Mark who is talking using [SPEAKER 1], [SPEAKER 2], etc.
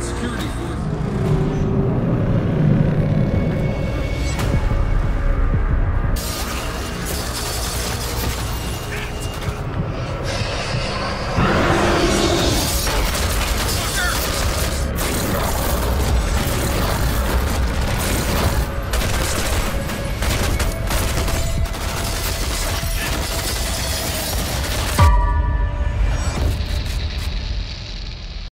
[SPEAKER 1] security force.